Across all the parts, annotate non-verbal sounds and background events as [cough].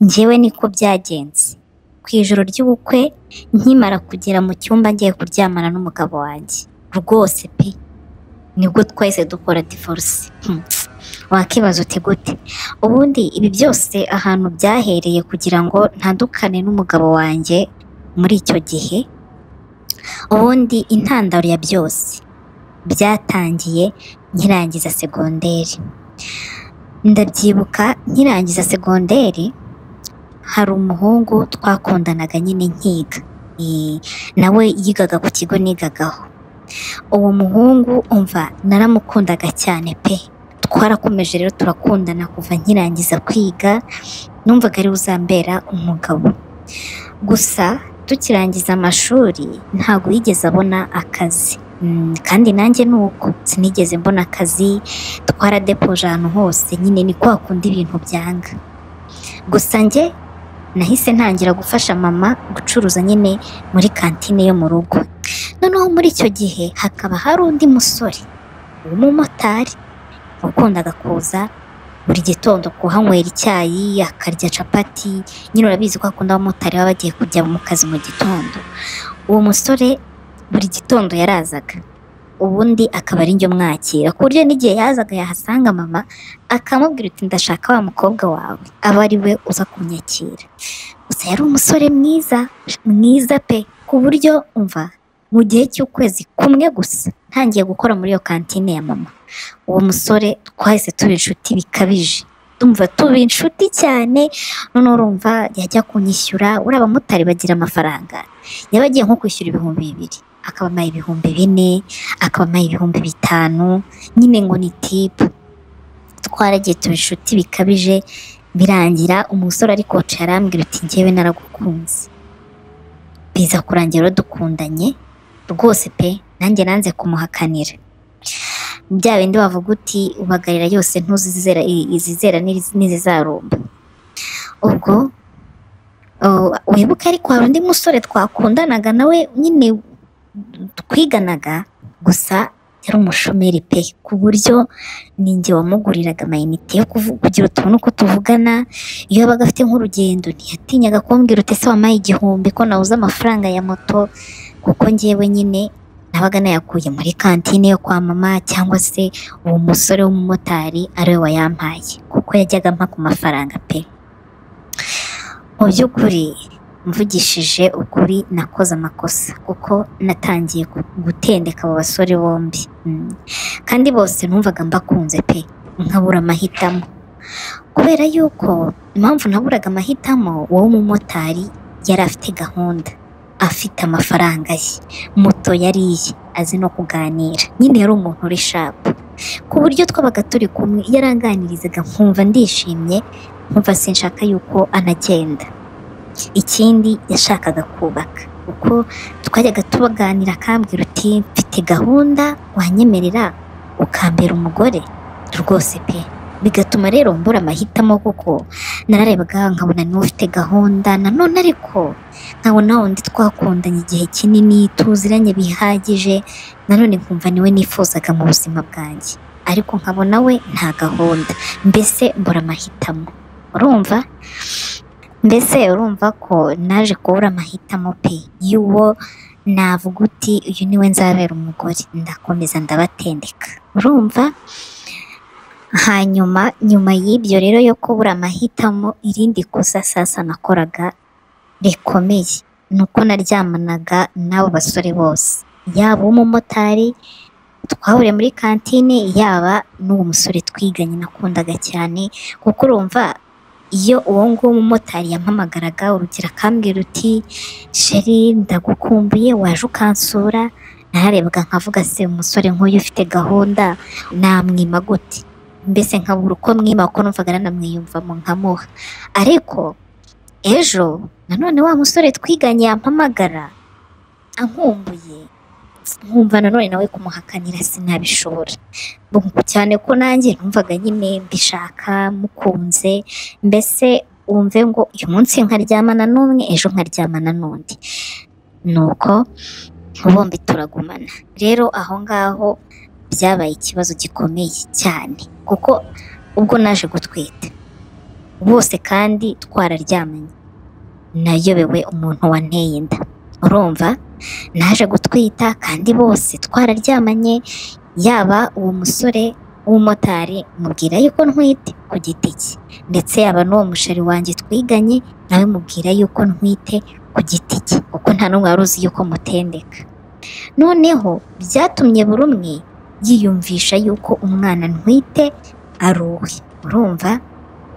njyewe niko byagenze. Ku ijoro ry'ubukwe nkimara kugera mu cyumba ngiye kuryamana n'umugabo wanjye. Rwose pe. Nibwo twahise dukora divorce. Hmm. wakibaza uti gute? Ubundi ibi byose ahantu byahereye kugira ngo ntandukane n'umugabo wanjye muri icyo gihe. Ubundi intandaro ya byose byatangiye nkirangiza segonderi. Ndabyibuka nkirangiza segonderi hari umuhungu twakundanaga nyine nkiga. Nawe yigaga ku kigo nigagaho. Uwo muhungu umva naramukundaga cyane pe. Twarakomeje rero turakundana kuva nkirangiza kwiga numvaga ari uzambera umugabo. Gusa tukirangiza amashuri ntabwo yigeze abona akazi. Mm, kandi nanjye ni uko sinigeze mbona akazi twaradepoje ahantu hose nyine ni kwa kundi ibintu byanga. Gusa njye nahise ntangira gufasha mama gucuruza nyine muri kantine yo mu rugo. Noneho muri icyo gihe hakaba hari undi musore w'umumotari wakundaga kuza buri gitondo kuhanywera icyayi akarya capati. Nyine urabizi ko akunda abamotari baba bagiye kujya mu kazi mu gitondo. Uwo musore buri gitondo yarazaga. Ubundi akaba ari njye umwakira. Ku buryo n'igihe yazaga yahasanga mama akamubwira uti ndashaka wa mukobwa wawe. Aba ari we uza kunyakira. Gusa yari umusore mwiza mwiza pe. Ku buryo umva mu gihe cy'ukwezi kumwe gusa ntangiye gukora muri iyo kantine ya mama. Uwo musore twahise tuba inshuti bikabije. Tumva tuba inshuti cyane noneho urumva yajya kunyishyura uriya abamotari bagira amafaranga. Yaba agiye nko kwishyura ibihumbi bibiri. Akaba amaye ibihumbi bine akaba amaye ibihumbi bitanu. Nyine ngo ni tipu twaragiye tuba inshuti bikabije birangira. Umusore ari koca arambwira uti njyewe naragukunze. Biza kurangira rero dukundanye rwose pe nanjye nanze kumuhakanira. Bya bindi wavuga uti ubagarira yose ntuzizera izizera n'izi- n'izizarumba. Ubwo oh, wibuke ariko hari undi musore twakundanaga nawe nyine twiganaga gusa yari umushomeri pe. Ku buryo ninjye wamuguriraga amayinite yo kugira tubone uko tuvugana. Iyo yabaga afite nk'urugendo ntiyatinyaga kumbwira uti ese wampaye igihumbi ko nabuze amafaranga ya moto? Kuko njyewe nyine nabaga nayakuye muri kantine yo kwa mama cyangwa se uwo musore w'umumotari ari we wayampaye. Kuko yajyaga ampa ku mafaranga pe. Mu by'ukuri mvugishije ukuri nakoze amakosa kuko natangiye gu- gutendeka abo basore bombi. Mm. kandi bose numvaga mbakunze pe nkabura amahitamo. Kubera yuko impamvu naburaga amahitamo wowe umumotari yari afite gahunda. Afite amafaranga ye. Moto yari iye. Azi no kuganira. Nyine yari umuntu uri shapu ku buryo twabaga turi kumwe yaranganirizaga nkumva ndishimye nkumva sinshaka yuko anagenda. Ikindi yashakaga kubaka. Kuko twajyaga tubaganira akambwira uti mfite gahunda wanyemerera ukambera umugore? Rwose pe. Bigatuma rero mbura amahitamo kuko nararebaga nkabona ni we ufite gahunda nanone ariko nkabona wundi twakundanye igihe kinini tuziranye bihagije nanone nkumva ni we nifuzaga mu buzima bwanjye. Ariko nkabona we nta gahunda. Mbese mbura amahitamo. Urumva? Mbese urumva ko naje kubura amahitamo pe? Y'uwo navuga uti uyu ni we nzabera umugore. Ndakomeza ndabatendeka. Urumva? Hanyuma nyuma y'ibyo rero yo kubura amahitamo irindi kosa sasa nakoraga rikomeye ni uko naryamanaga n'abo basore bose. Yaba uw'umumotari twahuriye muri kantine yaba n'uwo musore twiganye nakundaga cyane kuko urumva iyo uwo nguwo umumotari yampamagaraga urugero akambwira uti sheri ndagukumbuye waje ukansura? Nararebaga nkavuga se umusore nk'uyu ufite gahunda namwima gute? Mbese nkabura uko mwima kuko numvaga nanamwiyumvamo nkamuha. Ariko ejo nanone wa musore twiganye yampamagara ankumbuye. Nkumva nanone nawe kumuhakanira sinabishobora. Cyane ko nanjye numvaga nyine mbishaka mukunze mbese wumve ngo uyu munsi nkaryamana n'umwe ejo nkaryamana n'undi. Nuko bombi turagumana. Rero aho ngaho byabaye ikibazo gikomeye cyane kuko ubwo naje gutwita bose kandi twararyamanye. Nayobewe umuntu wanteye inda. Urumva? Naje gutwita kandi bose twararyamanye yaba uwo musore w'umumotari mubwira yuko ntwite ku giti cye ndetse yaba n'uwo mushari wanjye twiganye nawe mubwira yuko ntwite ku giti cye kuko nta n'umwe wari uzi yuko mutendeka. Noneho byatumye buri umwe yiyumvisha yuko umwana ntwite ari uwe. Urumva?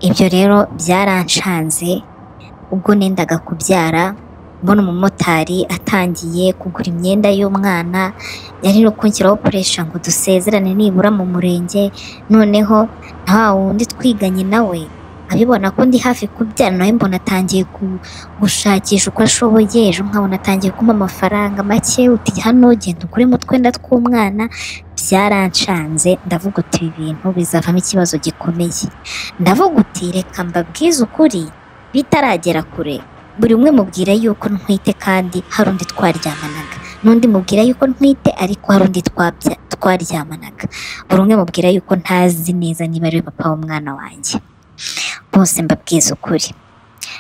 Ibyo rero byaranshanze ubwo nendaga kubyara mbona umumotari atangiye kugura imyenda y'umwana yari no kunshyiraho puresha ngo dusezerane nibura mu murenge noneho nta wundi twiganye nawe. Abibona ko ndi hafi kubyara nawe mbona atangiye gushakisha uko ashoboye. Ejo nkabona atangiye kumpa amafaranga make uti hano genda uguremo utwenda tw'umwana. Byaranshanze ndavuga uti ibi bintu bizavamo ikibazo gikomeye. Ndavuga uti reka mbabwize ukuri bitaragera kure. Buri umwe mubwira yuko ntwite kandi hari undi twaryamanaga. N'undi mubwira yuko ntwite ariko hari undi twaryamanaga. Buri umwe mubwira yuko ntazi neza niba ari papa w'umwana wanjye. Bose mbabwiza ukuri.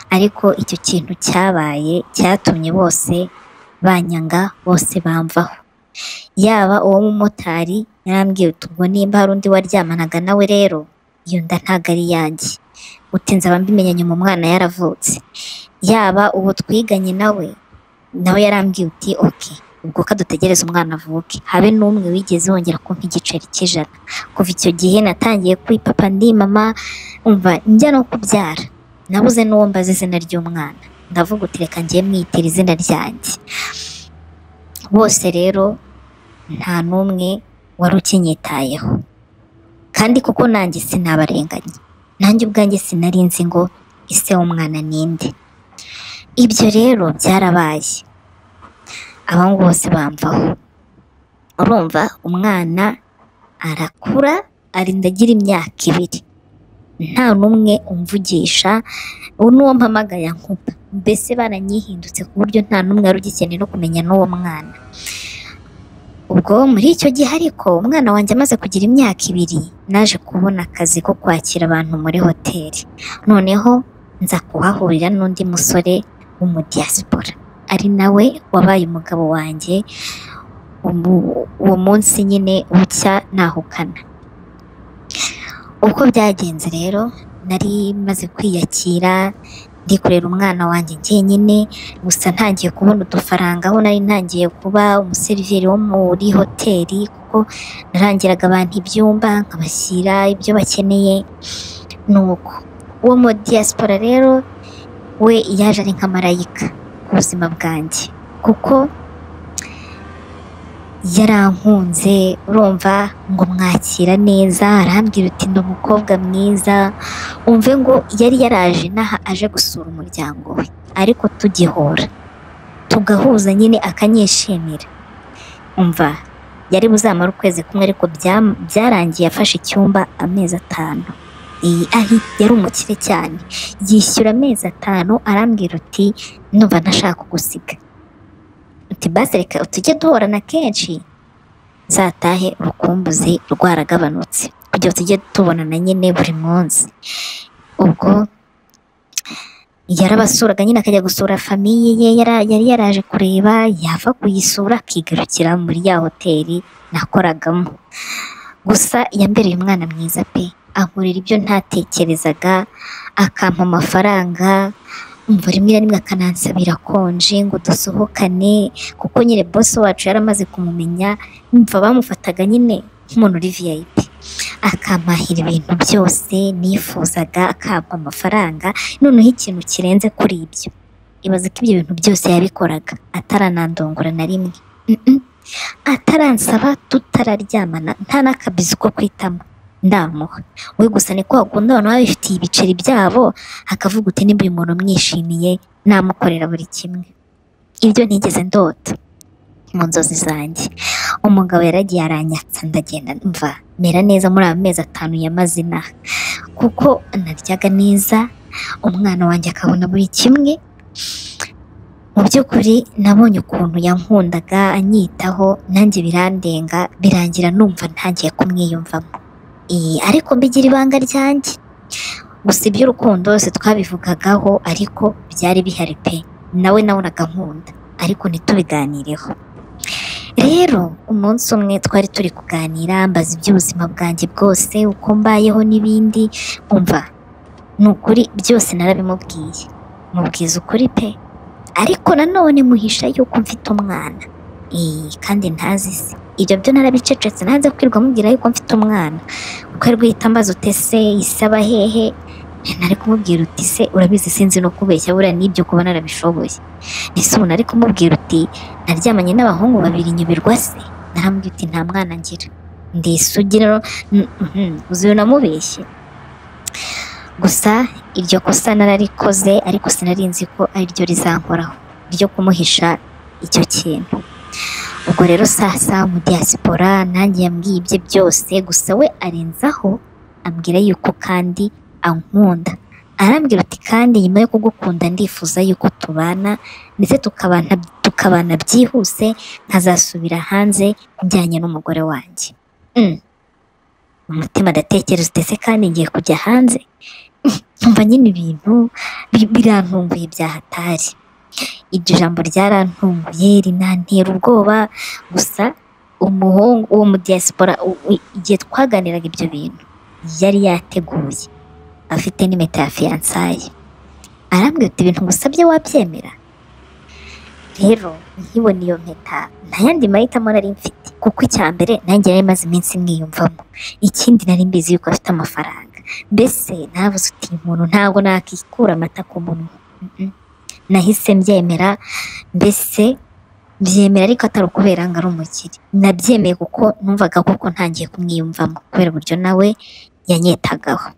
Ariko icyo kintu cyabaye cyatumye bose banyanga bose bamvaho. Yaba uwo mumotari yarambwiye uti ubwo nimba hari undi waryamanaga nawe rero? Iyo nda ntabwo ari iyanjye. Uti nzaba mbimenya nyuma umwana yaravutse. Yaba uwo twiganye nawe nawe yarambwiye uti oke ubwo ko dutegereza umwana avuke. Habe n'umwe wigeze wongera kumpa igiceri cy'ijana. Kuva icyo gihe natangiye kwipapa ndi mama umva njya no kubyara. Nabuze n'uwo mbaza izina ry'umwana. Ndavuga uti reka ngiye mwitira izina ryanjye. Bose rero nta n'umwe wari ukinyitayeho. Kandi kuko nanjye sinabarenganye. Nanjye ubwanjye sinari nzi ngo ise w'umwana ninde ibyo rero byarabaye. Abahungu bose bamvaho. Urumva umwana arakura arinda agira imyaka ibiri. Nta n'umwe umvugisha n'uwo mpamagaye ankupa. Mbese baranyihindutse ku buryo nta n'umwe wari ugikeneye no kumenya n'uwo mwana. Ubwo muri icyo gihe ariko umwana wanjye amaze kugira imyaka ibiri naje kubona akazi ko kwakira abantu muri hoteli. Noneho nza kuhahurira n'undi musore w'umudiyasipora ari nawe wabaye umugabo wanjye uwo munsi nyine bucya nahukana. Uko byagenze rero nari maze kwiyakira ndikorera umwana wanjye njyenyine gusa ntangiye kubona udufaranga aho nari ntangiye kuba umuseriveri wo muri hoteli kuko narangiraga abantu ibyumba nkabashyira ibyo bakeneye. Nuko uwo mu diaspora rero we yaje ari nka marayika ku buzima bwanjye. Kuko yarankunze. Urumva ngo mwakira neza arambwira uti ndi umukobwa mwiza. Umve ngo yari yaraje inaha aje gusura umuryango we. Ariko tugihora. Tugahuza nyine akanyishimira umva yari buzamara ukwezi kumwe ariko bya- byarangiye afashe icyumba amezi atanu. Iyi ahi yari umukire cyane. Yishyura amezi atanu arambwira uti numva ntashaka kugusiga. Uti basi reka tujye duhorana kenshi. Zatahe urukumbuzi rwaragabanutse. Kugira tujye tubonana nyine buri munsi. Ubwo yarabasuraga nyine akajya gusura famiye ye yari yaraje kureba yava kuyisura akigarukira muri ya hoteli nakoragamo. Gusa yambereye umwana mwiza pe. Ankorera ibyo ntatekerezaga akampa amafaranga umva rimwe na rimwe akanansabira konje ngo dusohokane kuko nyine bosi wacu yaramaze kumumenya mva bamufataga nyine nk'umuntu uri VIP akampahira ibintu byose nifuzaga akampa amafaranga noneho ikintu kirenze kuri ibyo. Ibaze ko ibyo bintu byose yabikoraga ataranandongora na rimwe. Ataransaba tutararyamana nta n'akabizi ko kwitamo. Ndamuha. We gusa ni ko wakunda abantu baba bifitiye ibiceri byabo akavuga uti nimba uyu muntu mwishimiye namukorera buri kimwe. Ibyo ntigeze ndota mu nzozi zanjye. Umugabo yaragiye aranyatsa ndagenda mva mera neza muri ayo mezi atanu yamaze inaha. Kuko naryaga neza umwana wanjye akabona buri kimwe. Mu by'ukuri nabonye ukuntu yankundaga anyitaho nanjye birandenga birangira numva ntangiye kumwiyumvamo. Ariko mbigira ibanga ryanjye gusa iby'urukundo yose twabivugagaho ariko byari bihari pe. Nawe nabonaga nkunda ariko ntitubiganireho rero umunsi umwe twari turi kuganira mbaza iby'ubuzima bwanjye bwose uko mbayeho n'ibindi umva ni ukuri byose narabimubwiye. Mubwiza ukuri pe. Ariko nanone muhisha yuko mfite umwana. Ee, kandi ntazi se. Ibyo byo narabicecetse. Nanze kwirwa mubwira yuko mfite umwana. Uko ari guhita mbaza ute se isaba hehe? Nari kumubwira uti se urabizi sinzi no kubeshya buriya n'ibyo kuba narabishoboye. Ese ubu nari kumubwira uti naryamanye n'abahungu babiri nyubirwa se. Naramubwira uti nta mwana ngira. Ndi isugi rero uzi namubeshye? Gusa iryo kosa nararikoze ariko sinari nzi ko ari ryo rizankoraho ryo kumuhisha icyo kintu. Ubwo rero sasa mu diaspora nanjye yambwiye ibye byose gusa we arenzaho ambwira yuko kandi ankunda. Arambwira ati kandi nyuma yo kugukunda ndifuza yuko tubana ndetse tukabana byihuse nkazasubira hanze njyanye n'umugore wanjye. Mm. umutima ndatekereza ndetse kandi ngiye kujya hanze? [laughs] Numva nyine ibintu bi- birantunguye bya hatari. Iryo jambo ryarantunguye rinantera ubwoba. Gusa umuhungu uwo mu diaspora igihe twaganiraga ibyo bintu yari yateguye. Afite n'impeta ya fiyansaye arambwira ati ibintu ngusabye wabyemera? Rero nkibona iyo mpeta nta yandi mahitamo nari mfite. Kuko icya mbere nanjye nari maze iminsi mwiyumvamo ikindi nari mbizi yuko afite amafaranga. Mbese navuze uti uyu muntu ntabwo nakikura amata ku munwa. Nahise mbyemera mbese byemera ariko atari ukubera ngo ari umukire. Nabyemeye kuko numvaga koko ntangiye kumwiyumvamo kubera uburyo nawe yanyetagaho.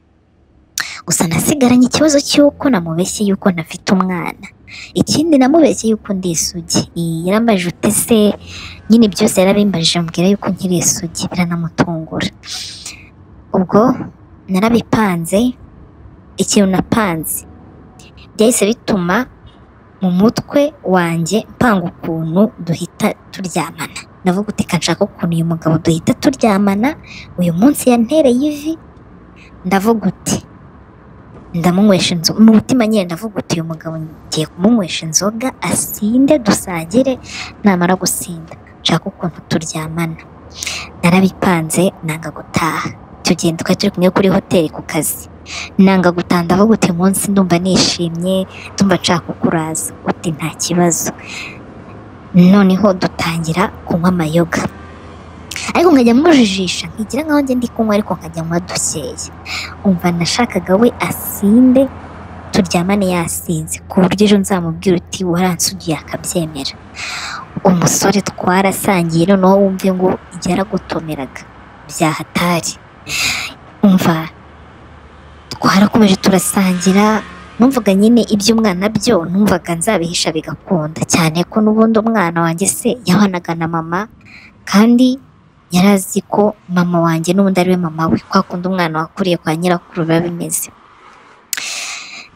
Gusa nasigaranye ikibazo cy'uko namubeshye yuko ntafite umwana. Ikindi namubeshye yuko ndi isugi yarambajije ute se? Nyine byose yarabimbajije ambwira yuko nkiri isugi biranamutungura. Ubwo narabipanze ikintu napanze byahise bituma mu mutwe wanjye mpanga ukuntu duhita turyamana. Ndavuga uti "Ka nshaka ukuntu uyu mugabo duhita turyamana uyu munsi yantereye ivi ndavuga uti ndamunywesha inzoga mu mutima nyine ndavuga uti uyu mugabo ngiye kumunywesha inzoga asinde dusangire namara gusinda. Nshaka ukuntu turyamana. Narabipanze nanga gutaha. Gihe twari turi kumwe kuri hoteli ku kazi. Nanga gutaha ndavuga uti munsi ndumva nishimye ndumva nshaka kukuraza. Uti nta kibazo. Noneho dutangira kunywa amayoga. Ariko nkajya mujijisha nkigira nkaho njye ndi kunywa ariko nkajya dukeya. Umva nashakaga we asinde turyamane yasinze ku buryo ejo nzamubwira uti waransugiye akabyemera. Umusore twarasangiye noneho wumve ngo yaragutomeraga. Byahatari. Umva twarakomeje turasangira numvaga nyine iby'umwana byo numvaga nzabihisha bigakunda. Cyane ko n'ubundi umwana wanjye se yabanaga na mama kandi yari azi ko mama wanjye n'ubundi ari we mama we. Kwa kundi umwana wakuriye kwa nyirakuru biba bimeze.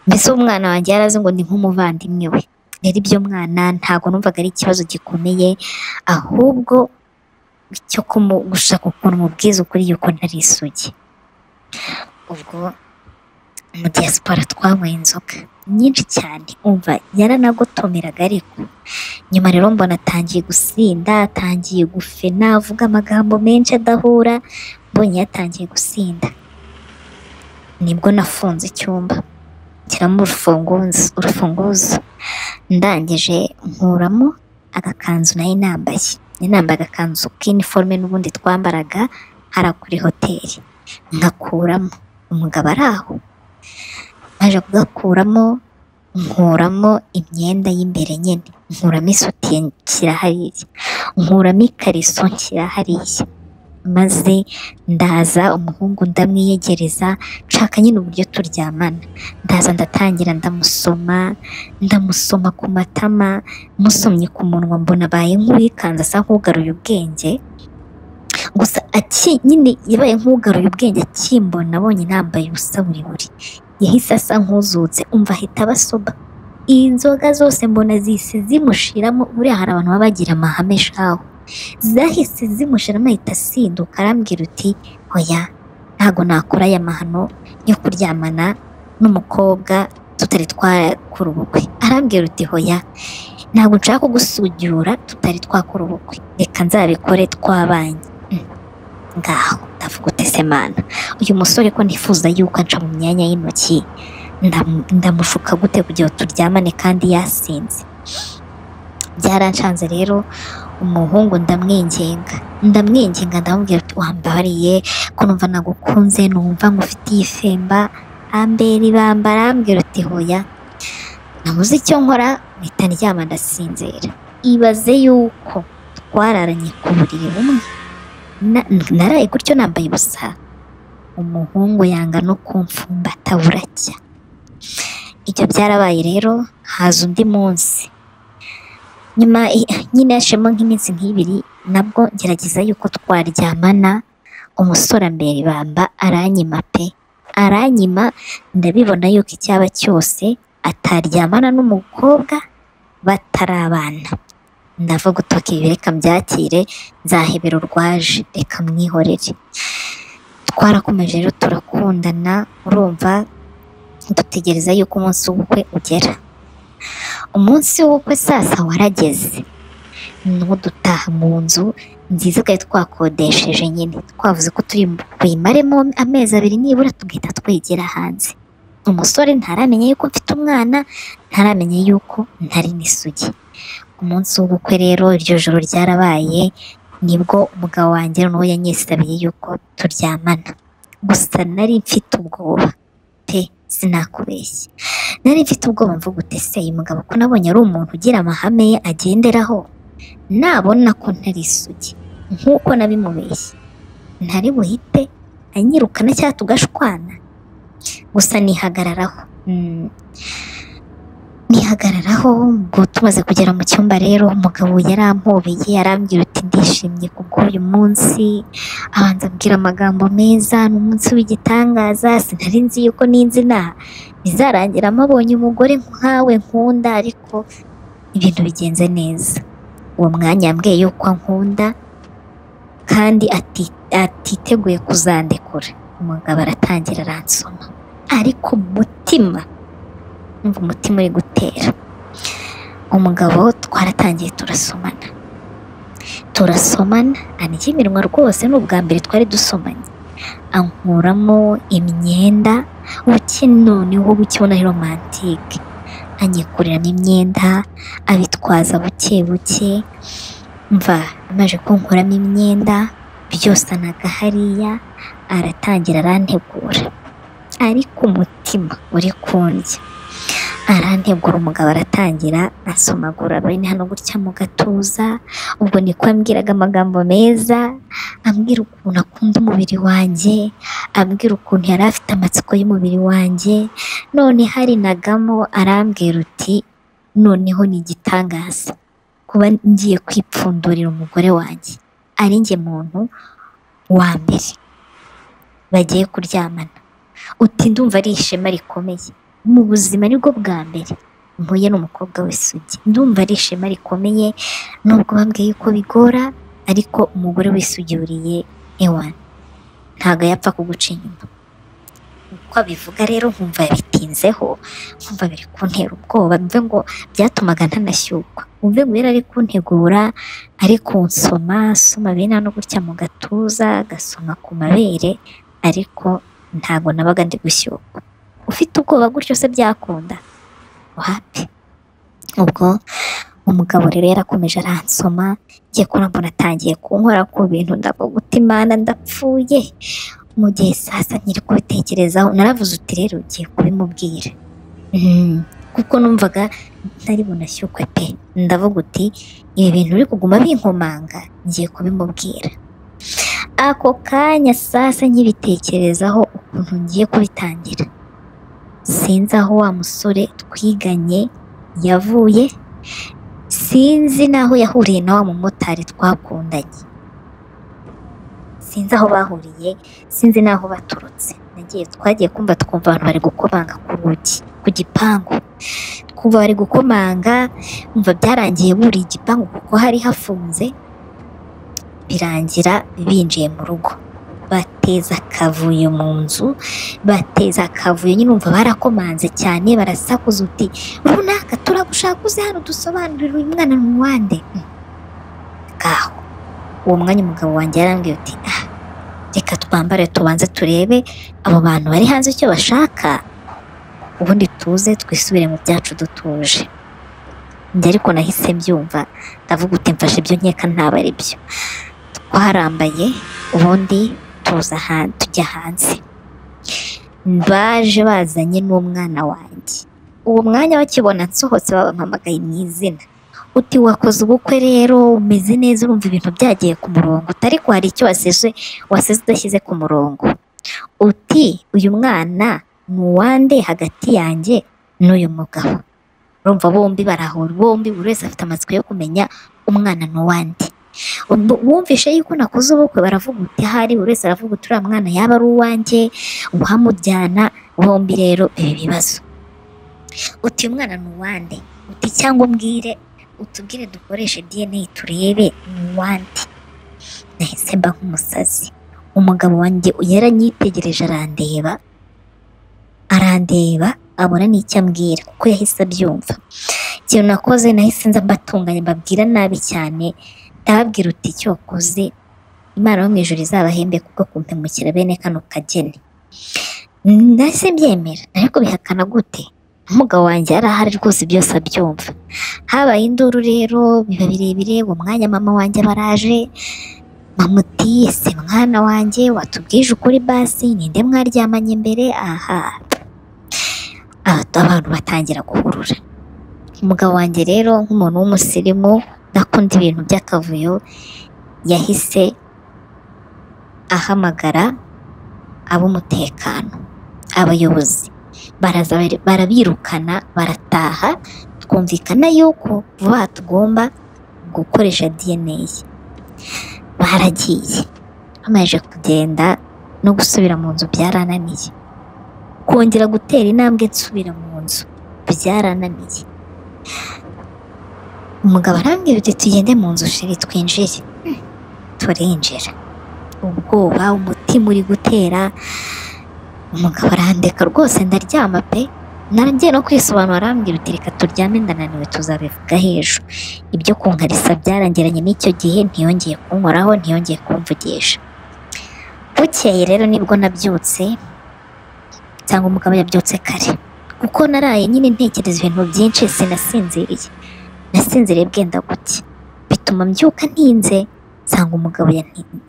Mbese umwana wanjye yari azi ngo ni nk'umuvandimwe we. Rero ibyo mwana ntabwo numvaga ari ikibazo gikomeye ahubwo cyo gushaka ukuntu mubwiza ukuri yuko ntari isugi. Ubwo mu diaspora twanyweye inzoga nyinshi cyane umva yaranagotomeraga ariko nyuma rero mbona atangiye gusinda atangiye gufena avuga amagambo menshi adahura mbonye yatangiye gusinda. Nibwo nafunze icyumba nshyiramo urufunguzo ndangije nkuramo agakanzu nari nambaye nari nambaye agakanzu k'iniforume n'ubundi twambaraga hariya kuri hoteli nkakuramo umugabo ari aho. Maze kugakuramo nkuramo imyenda y'imbere nyine nkuramo isutiye nshyira hariya. Nkuramo ikariso nshyira hariya. Maze ndaza umuhungu ndamwiyegereza nshaka nyine uburyo turyamana. Ndaza ndatangira ndamusoma ndamusoma ku matama musomye ku munwa mbona abaye nk'uwikanze asa nk'ugaruye ubwenge. Gusa nyine yabaye nk'ugaruye ubwenge akimbona abonye nambaye ubusa buri buri yahise asa nk'uzutse umva ahita abasoba. Iyi nzoga zose mbona zise zimushiramo buriya hari abantu baba bagira amahame shaho zahise zimushiramo ahita asinduka arambwira uti oya ntago nakora aya mahano yo kuryamana n'umukobwa tutari twakora ubukwe. Arambwira uti hoya ntabwo nshaka kugusujyura tutari twakora ubukwe. Reka nzabikore twabanye. Mm. ngaho ndavuga mana? Uyu musore ko nifuza yuko anca mu myanya y'intoki ndam- ndamushuka gute kugira ngo turyamane kandi yasinze? Byaranshanze rero umuhungu ndamwinginga. Ndamwinginga ndamubwira ati wambabariye ko numva nagukunze numva ngufitiye ifemba ambera ibamba arambwira uti hoya. Nabuze icyo nkora mpita ndyama ndasinzira. Ibaze yuko twararanye ku buriri bumwe. Na- naraye gutyo nambaye ubusa. Umuhungu yanga no kumfumbata buracya. Ibyo byarabaye rero haza undi munsi. Nyuma nyine yashemo nk'iminsi nk'ibiri nabwo ngerageza yuko twaryamana umusore ambera ibamba aranyima pe. Aranyima ndabibona yuko icyaba cyose ataryamana n'umukobwa batarabana. Ndavuga utoka ibi reka mbyakire nzahebera urwaje reka mwihorere. Twarakomeje rero turakundana urumva dutegereza yuko umunsi w'ubukwe ugera. Umunsi w'ubukwe sasa warageze. Nuwo dutaha mu nzu nziza twari twakodesheje nyine. Twavuze ko turi buyimaremo amezi abiri nibura tugahita twegera hanze. Umusore ntaramenya yuko mfite umwana ntaramenya yuko ntari n'isugi. Umunsi w'ubukwe rero iryo joro ryarabaye ni bwo umugabo wanjye n'uwo yanyisabiye yuko turyamana. Gusa nari mfite ubwoba. Pe sinakubeshya nari mfite ubwoba mvuga uti se uyu mugabo ko nabonye ari umuntu ugira amahame ye agenderaho? Nabona ko ntari isugi. Nk'uko nabimubeshye. Ntari buhite anyirukana cyangwa tugashwana. Gusa nihagararaho. Mm. nihagararaho ubwo tumaze kugera mu cyumba rero umugabo yarampobeye arambwira uti ndishimye kubw'uyu munsi. Abanza ambwira amagambo meza. Ni umunsi w'igitangaza. Sinari nzi yuko n'inzina bizarangira mpabonye umugore nkawe nkunda ariko ibintu bigenze neza. Uwo mwanya yambwiye yuko ankunda kandi ati- atiteguye kuzandekura. Umugabo aratangira aransoma. Ariko mu mutima numva umutima uri gutera. Umugabo twaratangiye turasomana. Turasomana anijya rwose ni ubwa mbere twari dusomanye. Ankuramo imyenda buke noneho buke ubona ari romantike anyikuriramo imyenda abitwaza buke buke. Mva amaze kunkuramo imyenda byose anaga hariya aratangira arantegura. Ariko umutima uri kundya arantegura umugabo aratangira asomagura bene hano gutya mu gatuza ubwo niko ambwiraga amagambo meza ambwira ukuntu akunda umubiri wanjye ambwira ukuntu yari afite amatsiko y'umubiri wanjye none harinagamo arambwira uti noneho ni igitangaza kuba ngiye kwipfundurira umugore wanjye. Ari njye muntu wa mbere bagiye kuryamana. Uti ndumva ari ishema rikomeye. Mu buzima ni bwo bwa mbere. Mpuye n'umukobwa w'isugi. Ndumva ari ishema rikomeye nubwo bambwiye ko bigora ariko umugore wisuguriye ewana ntabwo yapfa kuguca inyuma. Uko abivuga rero nkumva yabitinzeho nkumva biri kuntera ubwoba. Mve ngo byatumaga ntanashyukwa. Umve ngo yari ari kuntegura ari kunsoma asoma bene hano gutya mu gatuza agasoma ku mabere ariko ntabwo nabaga ndi gushyukwa. Ufite ubwoba gutyo se byakunda? Wapi? Ubwo umugabo rero yarakomeje aransoma ngiye kubona mbona atangiye kunkora ku bintu imana ndapfuye. Mu gihe sasa nkiri kubitekerezaho naravuze uti rero ugiye kubimubwira. Mm, kuko numvaga ntari bunashyukwe pe. Ndavuga uti ibi bintu uri kuguma binkomanga ngiye kubimubwira. Ako kanya sasa nkibitekerezaho ukuntu ngiye kubitangira. Sinzi aho wa musore twiganye yavuye. Sinzi n'aho yahuriye na wa mumotari twakundanye. Sinzi aho bahuriye sinzi n'aho baturutse. Nagiye twagiye kumva twumva abantu bari gukomanga ku rugi ku gipangu. Twumva bari gukomanga umva byarangiye buriye igipangu kuko hari hafunze birangira binjiye mu rugo. Bateza akavuyo mu nzu bateza akavuyo nyine umva barakomanze cyane barasakuza uti runaka turagushaka uze hano dusobanurire uyu mwana ni uwande ngaho uwo mwanya umugabo wanjye yarambwiye uti ah reka twambare tubanze turebe abo bantu bari hanze icyo bashaka ubundi tuze twisubire mu byacu dutuje. Njye ariko nahise mbyumva ndavuga uti mfashe ibyo nkeka ntabwo ari byo twarambaye ubundi tuza tujya hanze. Baje bazanye n'umwana wanjye. Uwo mwanya bakibona nsohotse babampamagaye mu izina. Uti wakoze ubukwe rero umeze neza urumva ibintu byagiye ku murongo. Utari ko hari icyo wasize wasize udashyize ku murongo. Uti uyu mwana ni uwande hagati yanjye n'uyu mugabo. Urumva bombi barahura. Bombi buri wese afite amatsiko yo kumenya umwana ni uwande. Wumvishe yuko nakoze ubukwe? Baravuga uti ahari buri wese aravuga uti uriya mwana yaba ari uwanjye uhamujyana bombi rero ibi bibazo. Uti uyu mwana ni uwande? Uti cyangwa umbwire utubwire dukoreshe DNA turebe ni uwande? Nahise mba nk'umusazi. Umugabo wanjye yaranyitegereje arandeba arandeba abona n'icyo ambwira kuko yahise abyumva. Ikintu nakoze nahise nza mbatunganya mbabwira nabi cyane ndababwira uti icyo wakoze? Imana yo mu ijuru izabahembe kubwo kumpemukira bene kano kageni. Nahise mbyemera ariko bihakana gute? Umugabo wanjye yari ahari rwose byose abyumva. Habaye induru rero biba birebire uwo mwanya mama wanjye baraje mamuti ese mwana wanjye watubwije ukuri basi? Ninde mwaryamanye mbere? Aha. Aba- abantu batangira guhurura. Umugabo wanjye rero nk'umuntu w'umusirimu udakunda ibintu by'akavuyo yahise ahamagara ab'umutekano abayobozi. Barabirukana barataha twumvikana yuko vuba tugomba gukoresha DNA baragiye bamaze kugenda no gusubira mu nzu byarananiye. Kongera gutera intambwe nsubira mu nzu byarananiye. Umugabo arambwira uti tugende mu nzu sheri twinjire Hmm, turinjira ubwoba umutima uri gutera. Umugabo arandeka rwose ndaryama pe. Nagiye no kwisobanura arambwira uti reka turyame ndananiwe tuzabivuga hejuru. Ibyo kunkarisa byarangiranye n'icyo gihe ntiyongeye kunkoraho ntiyongeye kumvugisha. Bukeye rero ni bwo nabyutse cyangwa umugabo yabyutse kare. Kuko naraye nyine ntekereza ibintu byinshi sinasinziriye. Nasinziriye bwenda gucya bituma mbyuka ntinze nsanga umugabo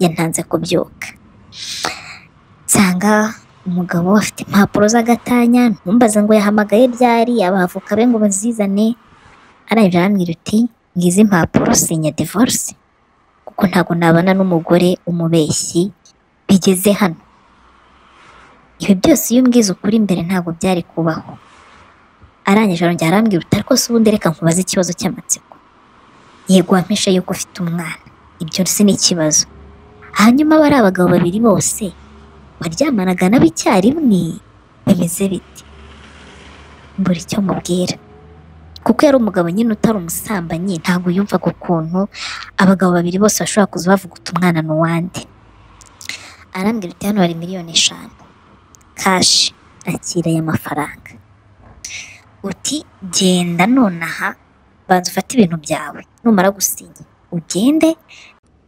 yantanze kubyuka. Nsanga umugabo afite impapuro z'agatanya ntumbaze ngo yahamagaye ryari abavoka be ngo bazizane. Arangije arambwira uti ngizi impapuro sinya divorce. Kuko ntabwo nabana n'umugore umubeshyi bigeze hano. Ibi byose iyo umbwiza ukuri imbere ntabwo byari kubaho. Arangije arongera arambwira uti ariko se ubundi reka nkubaze ikibazo cy'amatsiko. Yego wampishe yuko ufite umwana. Ibyo si n'ikibazo hanyuma aba ari abagabo babiri bose waryamanaga nabo icyarimwe bimeze bite? Mbura icyo mubwira. Kuko yari umugabo nyine utari umusambanyi ntabwo yumvaga ukuntu abagabo babiri bose bashobora kuza bavuga uti umwana ni uwande. Arambwira uti hano hari miliyoni eshanu. Kashi akira aya mafaranga. Uti genda nonaha banza ufate ibintu byawe. Numara gusinya ugende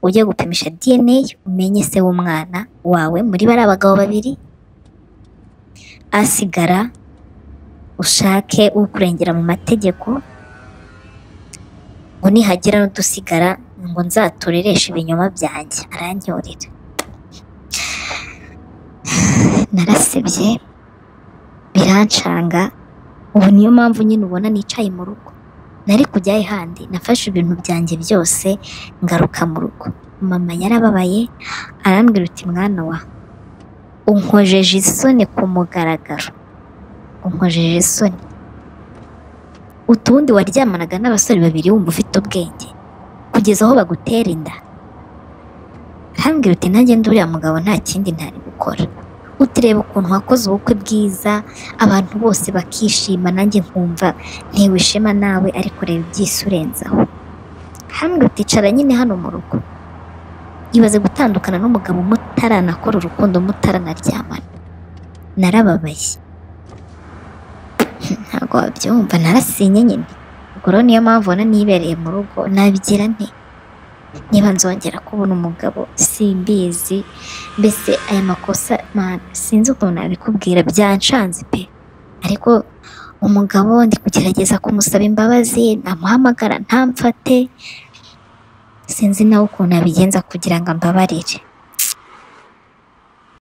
ujye gupimisha DNA umenye se w'umwana wawe. Muri bari abagabo babiri asigara ushake ukurengera mu mategeko ngo nihagira n'udusigara ngo nzaturereshe ibinyoma byanjye. Aranyorera [sighs] narasebye birancanga ubu niyo mpamvu nyine ubona nicaye mu rugo. Nari kujyayo handi nafashe ibintu byanjye byose ngaruka mu rugo. Mama yarababaye arambwira uti mwana wa unkojeje isoni ku mugaragaro. Unkojeje isoni. Utundi waryamanaga n'abasore babiri wumva ufite ubwenge. Kugeza aho bagutera inda. Arambwira uti nanjye ndi uriya mugabo nta kindi ntari gukora. Utireba ukuntu wakoze ubukwe bwiza abantu bose bakishima nanjye nkumva ntewe ishema nawe ariko reba ibyisi urenzaho. Hamwe uticara nyine hano mu rugo. Ibaze gutandukana n'umugabo mutaranakora urukundo mutaranaryamana. Narababaye. [laughs] Ntabwo wabyumva narasinye nyine. Ubwo rero niyo mpamvu ubona nibereye mu rugo nabigira nte? Niba nzongera kubona umugabo simbizi. Mbese aya makosa sinzi ukuntu nabikubwira. Byanshanze pe. Ariko umugabo ndi kugerageza kumusaba imbabazi namuhamagara ntamfate. Sinzi nawe ukuntu abigenza kugira ngo ambabarire.